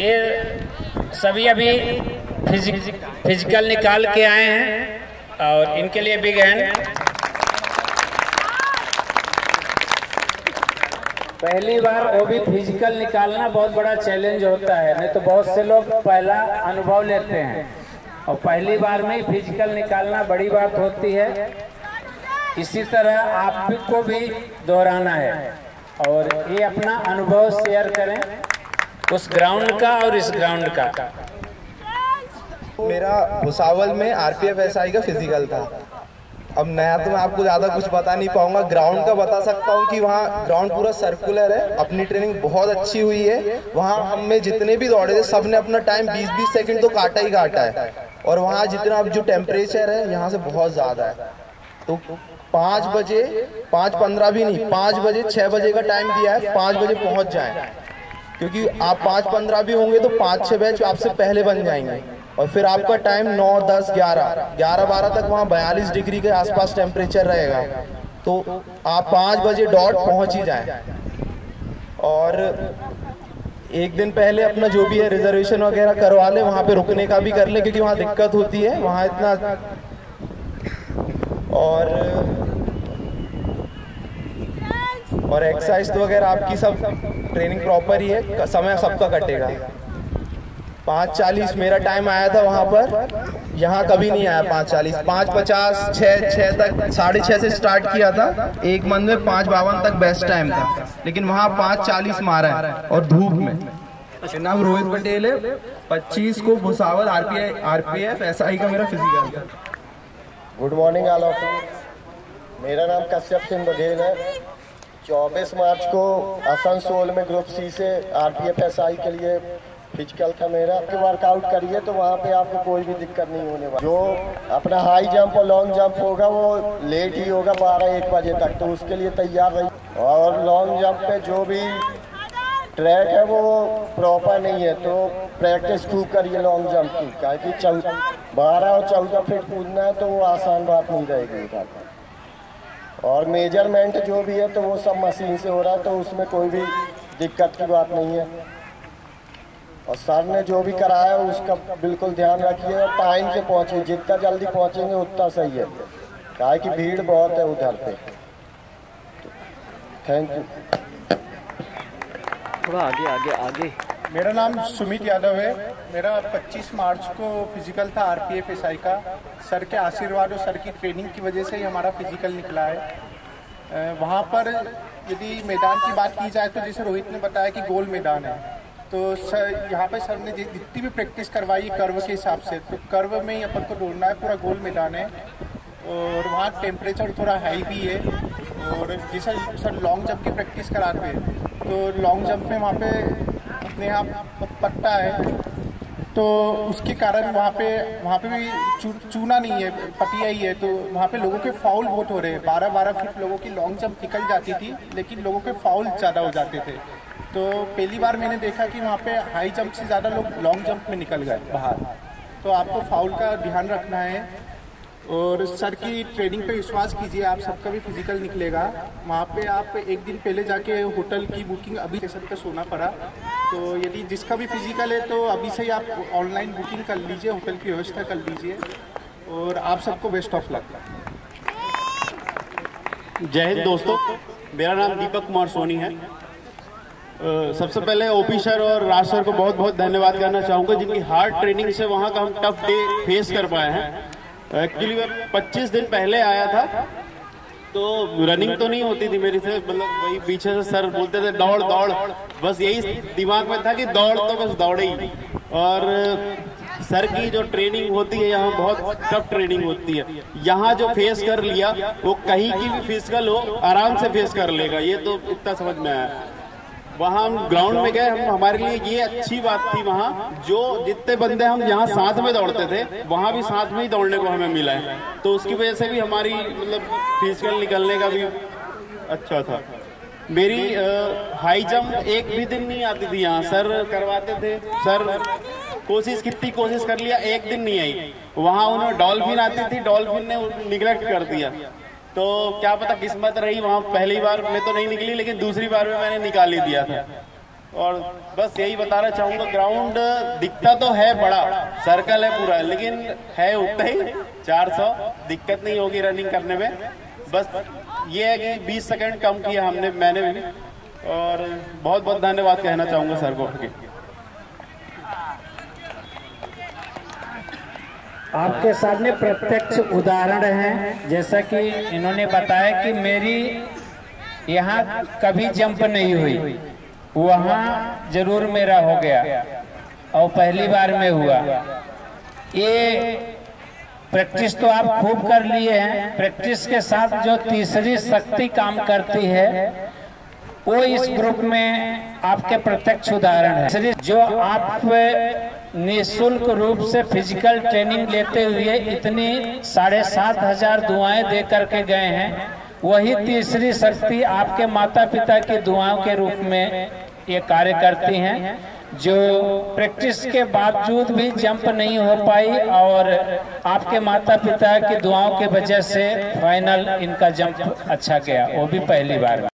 ये सभी अभी फिजिक, फ़िज़िकल निकाल के आए हैं और इनके लिए बिग हैंड पहली बार वो भी फ़िज़िकल निकालना बहुत बड़ा चैलेंज होता है नहीं तो बहुत से लोग पहला अनुभव लेते हैं। और पहली बार में ही फ़िज़िकल निकालना बड़ी बात होती है। इसी तरह आपको भी दोहराना है। और ये अपना अनुभव शेयर करें। उस ग्राउंड का और इस ग्राउंड का। मेरा भुसावल में आरपीएफ एसआई का फ़िज़िकल था। अब नया तो मैं आपको ज़्यादा कुछ बता नहीं पाऊँगा। ग्राउंड का बता सकता हूँ कि वहाँ ग्राउंड पूरा सर्कुलर है। अपनी ट्रेनिंग बहुत अच्छी हुई है। वहाँ हम जितने भी दौड़े थे सबने अपना टाइम 20-20 सेकंड तो काटा ही काटा है। और वहाँ जितना अब जो टेम्परेचर है, यहाँ से बहुत ज़्यादा है। तो पाँच बजे, पाँच पंद्रह भी नहीं, पाँच बजे छः बजे का टाइम दिया है। पाँच बजे पहुँच जाए। क्योंकि आप पाँच पंद्रह भी होंगे तो पाँच छः बैच आपसे पहले बन जाएँगे। और फिर आपका टाइम नौ, दस, ग्यारह। ग्यारह, बारह तक वहाँ बयालीस डिग्री के आसपास टेम्परेचर रहेगा। तो आप पाँच बजे डॉट पहुँच ही जाए। और एक दिन पहले अपना जो भी है रिजर्वेशन वगैरह करवा ले, वहाँ पे रुकने का भी कर ले, क्योंकि वहाँ दिक्कत होती है, वहाँ इतना और और एक्सरसाइज वगैरह आपकी सब ट्रेनिंग प्रॉपर ही है समय सबका कटेगा। पाँच चालीस मेरा टाइम आया था वहाँ पर। यहाँ कभी नहीं आया पाँच चालीस। पाँच पचास, छः छः तक, साढ़े छः से स्टार्ट किया था। एक मन में पाँच बावन तक बेस्ट टाइम था। लेकिन वहाँ पाँच चालीस मारा है और धूप में। नाम रोहित पटेल है। पच्चीस को भुसावल आरपीआई आरपीएफ एसआई का मेरा physical good morning all of मेरा नाम कश्यप सिंह बघेल है। 24 मार्च को आसनसोल में ग्रुप सी से आरपीएफ एसआई के लिए फ़िज़िकल था मेरा कि वर्कआउट करिए तो वहाँ पे आपको कोई भी दिक्कत नहीं होने वाली। जो अपना हाई जंप और लॉन्ग जंप होगा, वो लेट ही होगा बारह एक बजे तक तो उसके लिए तैयार रही और लॉन्ग जंप पे जो भी ट्रैक है, वो प्रॉपर नहीं है तो प्रैक्टिस खूब करिए लॉन्ग जंप की क्या कि बारह और चौदह फीट कूदना है तो वो आसान बात नहीं रहेगी। और मेज़रमेंट जो भी है तो वो सब मशीन से हो रहा है तो उसमें कोई भी दिक्कत की बात नहीं है। और सर ने जो भी कराया उसका बिल्कुल ध्यान रखिए और टाइम से पहुँचे। जितना जल्दी पहुँचेंगे, उतना सही है। क्या कि भीड़ बहुत है उधर पे। थैंक यू थोड़ा आगे आगे आगे। मेरा नाम सुमित यादव है। मेरा 25 मार्च को फ़िज़िकल था आरपीएफ एसआई का। सर के आशीर्वाद और सर की ट्रेनिंग की वजह से ही हमारा फ़िज़िकल निकला है। वहाँ पर यदि मैदान की बात की जाए तो जैसे रोहित ने बताया कि गोल मैदान है तो सर, यहाँ पे सर ने जितनी भी प्रैक्टिस करवाई कर्व के हिसाब से तो कर्व में ही अपन को दौड़ना है, पूरा गोल मैदान है। और वहाँ टेम्परेचर थोड़ा हाई भी है। और जैसे सर लॉन्ग जंप की प्रैक्टिस कराते हैं तो लॉन्ग जंप में वहाँ पे अपने यहाँ पट्टा है। तो उसके कारण वहाँ पे वहाँ पे भी चू, चूना नहीं है पटिया ही है। तो वहाँ पे लोगों के फाउल बहुत हो रहे हैं। बारह बारह फीट लोगों की लॉन्ग जंप निकल जाती थी लेकिन लोगों के फाउल ज़्यादा हो जाते थे। तो पहली बार मैंने देखा कि वहाँ पे हाई जंप से ज़्यादा लोग लॉन्ग जंप में निकल गए बाहर। तो आपको फाउल का ध्यान रखना है। और सर की ट्रेनिंग पे विश्वास कीजिए आप सबका भी फ़िज़िकल निकलेगा। वहाँ पे आप एक दिन पहले जाके होटल की बुकिंग अभी स्टेशन पे सोना पड़ा। तो यदि जिसका भी फ़िज़िकल है तो अभी से ही आप ऑनलाइन बुकिंग कर लीजिए होटल की व्यवस्था कर लीजिए, और आप सबको बेस्ट ऑफ़ लक जय हिंद दोस्तों, मेरा नाम दीपक कुमार सोनी है। सबसे पहले ओपी सर और राज सर को बहुत बहुत धन्यवाद करना चाहूँगा, जिनकी हार्ड ट्रेनिंग से वहाँ का हम टफ डे फेस कर पाए हैं। एक्चुअली मैं 25 दिन पहले आया था तो रनिंग तो नहीं होती थी मेरी से मतलब वही पीछे से सर बोलते थे, दौड़ दौड़। बस यही दिमाग में था कि दौड़ तो बस दौड़े ही। और सर की जो ट्रेनिंग होती है, यहाँ बहुत टफ ट्रेनिंग होती है। यहाँ जो फेस कर लिया, वो कहीं की भी फ़िज़िकल हो आराम से फेस कर लेगा। ये तो इतना समझ में आया। वहाँ हम ग्राउंड में गए, हम हमारे लिए ये अच्छी बात थी वहाँ, जो जितने बंदे हम यहाँ साथ में दौड़ते थे, वहाँ भी साथ में ही दौड़ने को हमें मिला है। तो उसकी वजह से भी हमारी मतलब फ़िज़िकल निकलने का भी अच्छा था। मेरी हाई जंप एक भी दिन नहीं आती थी यहाँ। सर करवाते थे, सर कोशिश कितनी कोशिश कर लिया, एक दिन नहीं आई। वहाँ उन्हें डॉल्फिन आती थी डॉल्फिन ने निगलेक्ट कर दिया। तो क्या पता किस्मत रही, वहाँ पहली बार में तो नहीं निकली, लेकिन दूसरी बार में मैंने निकाल ही दिया था। और बस यही बताना चाहूँगा ग्राउंड दिखता तो है बड़ा सर्कल है पूरा, लेकिन है उतना ही 400 दिक्कत नहीं होगी रनिंग करने में। बस ये है कि 20 सेकंड कम किया हमने, मैंने भी। और बहुत बहुत धन्यवाद कहना चाहूँगा सर को। आपके सामने प्रत्यक्ष उदाहरण है। जैसा कि इन्होंने बताया कि मेरी यहाँ कभी जंप नहीं हुई। वहाँ ज़रूर मेरा हो गया। और पहली बार में हुआ। ये प्रैक्टिस तो आप खूब कर लिए हैं। प्रैक्टिस के साथ जो तीसरी शक्ति काम करती है, वो इस ग्रुप में आपके प्रत्यक्ष उदाहरण है। जो आप निःशुल्क रूप से फ़िज़िकल ट्रेनिंग लेते हुए इतनी साढ़े सात हज़ार दुआएँ दे करके गए हैं। वही तीसरी शक्ति आपके माता पिता की दुआओं के रूप में ये कार्य करती हैं, जो प्रैक्टिस के बावजूद भी जंप नहीं हो पाई और आपके माता पिता की दुआओं के वजह से फाइनल इनका जंप अच्छा गया। वो भी पहली बार।